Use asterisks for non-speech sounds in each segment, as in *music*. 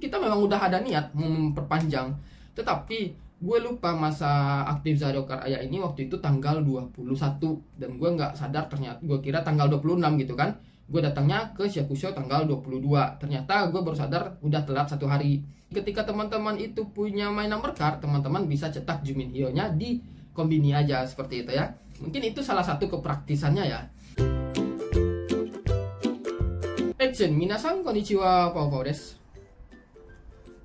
kita memang udah ada niat memperpanjang. Tetapi gue lupa masa aktif Zario Karaya ini waktu itu tanggal 21 dan gue nggak sadar ternyata gue kira tanggal 26 gitu kan. Gue datangnya ke Syakusho tanggal 22 ternyata gue baru sadar udah telat satu hari. Ketika teman-teman itu punya main number card teman-teman bisa cetak Jumin Hyo nya di kombini aja seperti itu ya. Mungkin itu salah satu kepraktisannya ya. Action minasan konnichiwa pau pau desu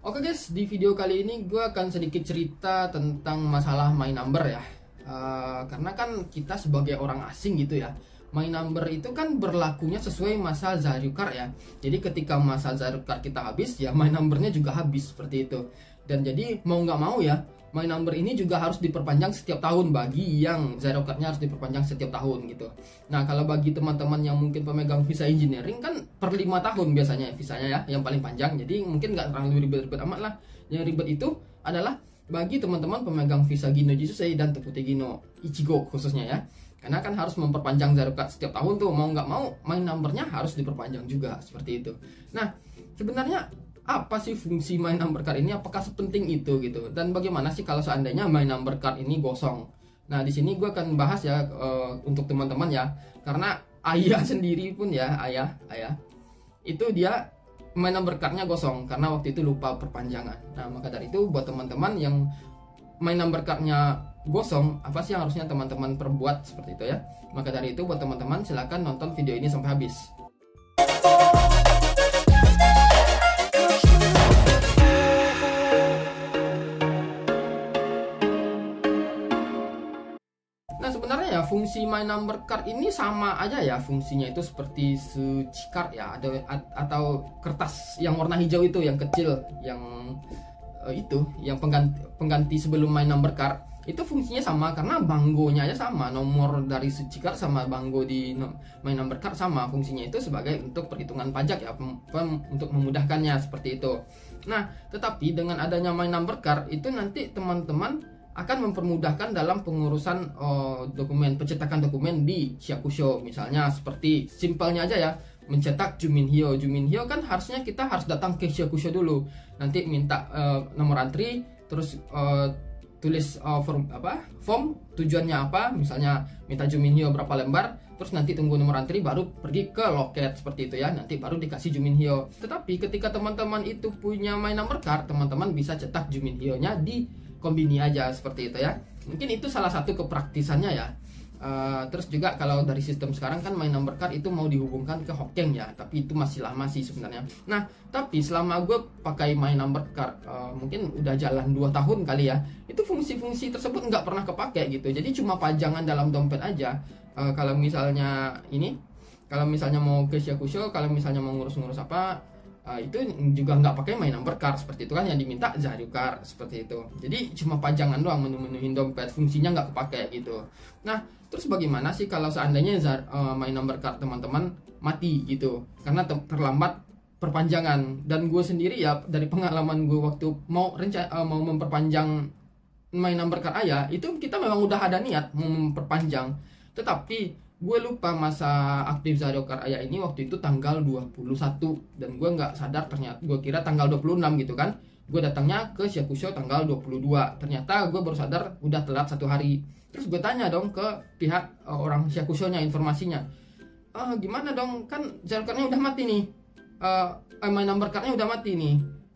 Oke guys, di video kali ini gue akan sedikit cerita tentang masalah my number ya. Uh, karena kan kita sebagai orang asing gitu ya, my number itu kan berlakunya sesuai masa Zarukar ya. Jadi ketika masa Zarukar kita habis, ya my numbernya juga habis seperti itu. Dan jadi mau nggak mau ya, my number ini juga harus diperpanjang setiap tahun bagi yang zero cardnya harus diperpanjang setiap tahun gitu. Nah kalau bagi teman-teman yang mungkin pemegang visa engineering kan per lima tahun biasanya visanya ya yang paling panjang. Jadi mungkin nggak terlalu ribet-ribet amat lah. Yang ribet itu adalah bagi teman-teman pemegang visa Gino Jisusei dan Tepute Gino Ichigo khususnya ya. Karena kan harus memperpanjang zero card setiap tahun tuh mau nggak mau main numbernya harus diperpanjang juga seperti itu. Nah sebenarnya apa sih fungsi main number card ini? Apakah sepenting itu gitu? Dan bagaimana sih kalau seandainya main number card ini gosong? Nah di sini gue akan bahas ya uh, untuk teman-teman ya. Karena ayah *laughs* sendiri pun ya ayah ayah itu dia main number cardnya gosong karena waktu itu lupa perpanjangan. Nah maka dari itu buat teman-teman yang main number cardnya gosong apa sih yang harusnya teman-teman perbuat seperti itu ya? Maka dari itu buat teman-teman silahkan nonton video ini sampai habis fungsi my number card ini sama aja ya fungsinya itu seperti suci card ya ada atau kertas yang warna hijau itu yang kecil yang uh, itu yang pengganti pengganti sebelum my number card. Itu fungsinya sama karena banggonya aja sama nomor dari suci card sama banggo di my number card sama fungsinya itu sebagai untuk perhitungan pajak ya pem, pem, untuk memudahkannya seperti itu. Nah tetapi dengan adanya my number card itu nanti teman-teman akan mempermudahkan dalam pengurusan uh, dokumen pencetakan dokumen di Syakusho misalnya seperti simpelnya aja ya mencetak Jumin Hyo. Jumin Hyo kan harusnya kita harus datang ke Syakusho dulu. Nanti minta uh, nomor antri terus uh, tulis uh, form apa form tujuannya apa. Misalnya minta Jumin Hyo berapa lembar terus nanti tunggu nomor antri baru pergi ke loket seperti itu ya. Nanti baru dikasih Jumin Hyo. Tetapi ketika teman-teman itu punya my number card teman-teman bisa cetak Jumin Hyo nya di kombini aja seperti itu ya. Mungkin itu salah satu kepraktisannya ya. Uh, terus juga kalau dari sistem sekarang kan main number card itu mau dihubungkan ke Hokeng ya tapi itu masih lama sih sebenarnya. Nah tapi selama gue pakai main number card uh, mungkin udah jalan 2 tahun kali ya itu fungsi-fungsi tersebut nggak pernah kepake gitu. Jadi cuma pajangan dalam dompet aja. Uh, kalau misalnya ini kalau misalnya mau ke Syakusho kalau misalnya mau ngurus-ngurus apa uh, itu juga nggak pakai main number card seperti itu kan yang diminta Zario card seperti itu. Jadi cuma pajangan doang menu-menuhin dompet fungsinya nggak kepake gitu. Nah terus bagaimana sih kalau seandainya Zar, uh, main number card teman-teman mati gitu? Karena ter terlambat perpanjangan. Dan gue sendiri ya dari pengalaman gue waktu mau rencana uh, mau memperpanjang main number card ayah itu kita memang udah ada niat mau memperpanjang. Tetapi gue lupa masa aktif Zario Karaya ini waktu itu tanggal 21 dan gue nggak sadar ternyata gue kira tanggal 26 gitu kan. Gue datangnya ke Syakusho tanggal 22 ternyata gue baru sadar udah telat satu hari. Terus gue tanya dong ke pihak uh, orang Syakusho nya informasinya. Ah gimana dong? Kan Karaya udah mati nih. Uh, my number cardnya udah mati nih.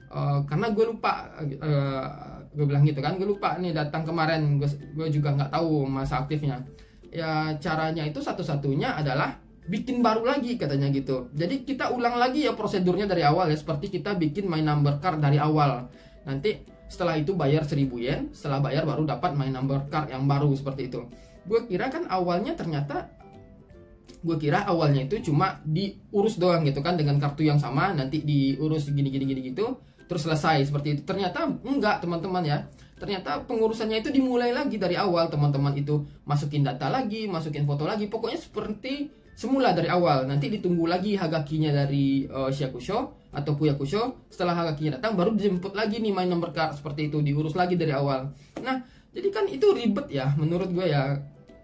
Uh, karena gue lupa uh, gue bilang gitu kan. Gue lupa nih datang kemarin. Gue juga nggak tahu masa aktifnya ya caranya itu satu-satunya adalah bikin baru lagi katanya gitu. Jadi kita ulang lagi ya prosedurnya dari awal ya seperti kita bikin my number card dari awal. Nanti setelah itu bayar 1000 yen, setelah bayar baru dapat my number card yang baru seperti itu. Gue kira kan awalnya ternyata gue kira awalnya itu cuma diurus doang gitu kan dengan kartu yang sama nanti diurus gini gini gini gitu terus selesai seperti itu ternyata enggak teman-teman ya ternyata pengurusannya itu dimulai lagi dari awal. Teman-teman itu masukin data lagi masukin foto lagi. Pokoknya seperti semula dari awal. Nanti ditunggu lagi hagakinya dari uh, Syakusho atau Puyakusho. Setelah hagakinya datang baru dijemput lagi nih main nomor card seperti itu. Diurus lagi dari awal. Nah jadi kan itu ribet ya menurut gue ya.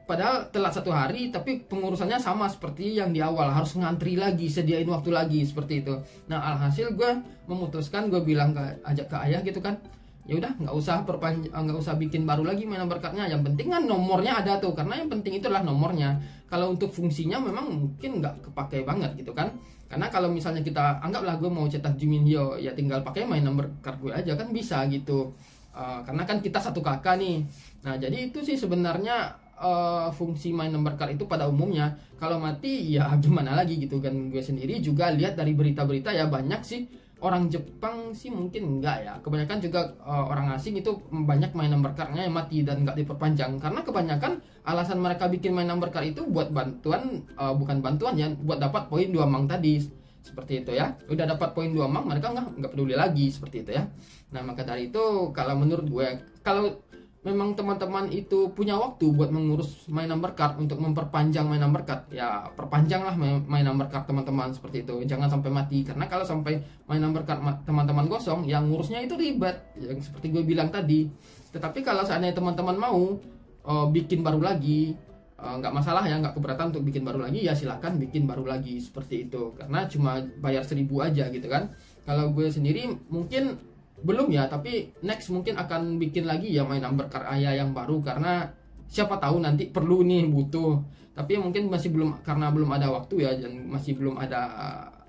Padahal telat satu hari tapi pengurusannya sama seperti yang di awal. Harus ngantri lagi sediain waktu lagi seperti itu. Nah alhasil gue memutuskan gue bilang ke ajak ke ayah gitu kan ya udah nggak usah perpanjang nggak usah bikin baru lagi main number cardnya yang penting kan nomornya ada tuh karena yang penting itulah nomornya. Kalau untuk fungsinya memang mungkin nggak kepake banget gitu kan. Karena kalau misalnya kita anggaplah gue mau cetak Jimin Hyo ya tinggal pakai main number card gue aja kan bisa gitu. Uh, karena kan kita satu kakak nih. Nah jadi itu sih sebenarnya uh, fungsi main number card itu pada umumnya. Kalau mati ya *laughs* gimana lagi gitu kan. Gue sendiri juga lihat dari berita-berita ya banyak sih orang Jepang sih mungkin enggak ya. Kebanyakan juga uh, orang asing itu banyak main number cardnya yang mati dan nggak diperpanjang. Karena kebanyakan alasan mereka bikin main number card itu buat bantuan uh, bukan bantuan ya buat dapat poin dua mang tadi. Seperti itu ya. Udah dapat poin dua mang mereka nggak nggak peduli lagi seperti itu ya. Nah maka dari itu kalau menurut gue kalau memang teman-teman itu punya waktu buat mengurus main number card untuk memperpanjang main number card. Ya perpanjanglah main number card teman-teman seperti itu. Jangan sampai mati. Karena kalau sampai main number card teman-teman gosong yang ngurusnya itu ribet. Yang seperti gue bilang tadi. Tetapi kalau seandainya teman-teman mau uh, bikin baru lagi uh, nggak masalah ya nggak keberatan untuk bikin baru lagi ya silahkan bikin baru lagi seperti itu. Karena cuma bayar seribu aja gitu kan. Kalau gue sendiri mungkin belum ya tapi next mungkin akan bikin lagi ya main number card ayah yang baru karena siapa tahu nanti perlu nih butuh. Tapi mungkin masih belum karena belum ada waktu ya dan masih belum ada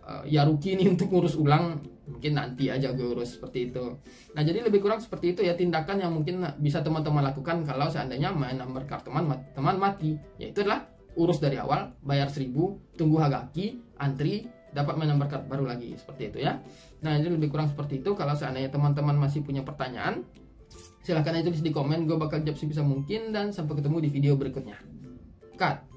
uh, ya ruki nih *laughs* untuk ngurus ulang mungkin nanti aja gue urus seperti itu. Nah jadi lebih kurang seperti itu ya tindakan yang mungkin bisa teman-teman lakukan kalau seandainya main number card teman teman mati. Yaitu adalah urus dari awal bayar seribu tunggu hagaki antri dapat number card baru lagi seperti itu ya Nah ini lebih kurang seperti itu. Kalau seandainya teman-teman masih punya pertanyaan, silahkan aja tulis di komen. Gue bakal jawab sebisa mungkin dan sampai ketemu di video berikutnya. Cut.